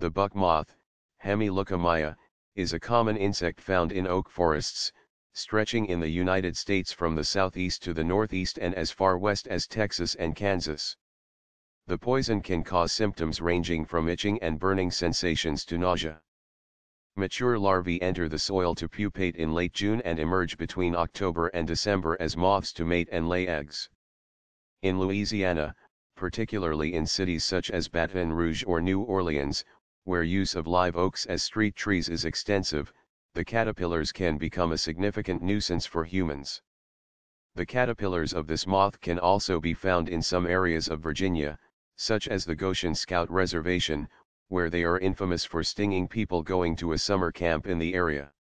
The buck moth, is a common insect found in oak forests, stretching in the United States from the southeast to the northeast and as far west as Texas and Kansas. The poison can cause symptoms ranging from itching and burning sensations to nausea. Mature larvae enter the soil to pupate in late June and emerge between October and December as moths to mate and lay eggs. In Louisiana, particularly in cities such as Baton Rouge or New Orleans, where use of live oaks as street trees is extensive, the caterpillars can become a significant nuisance for humans. The caterpillars of this moth can also be found in some areas of Virginia, such as the Goshen Scout Reservation, where they are infamous for stinging people going to a summer camp in the area.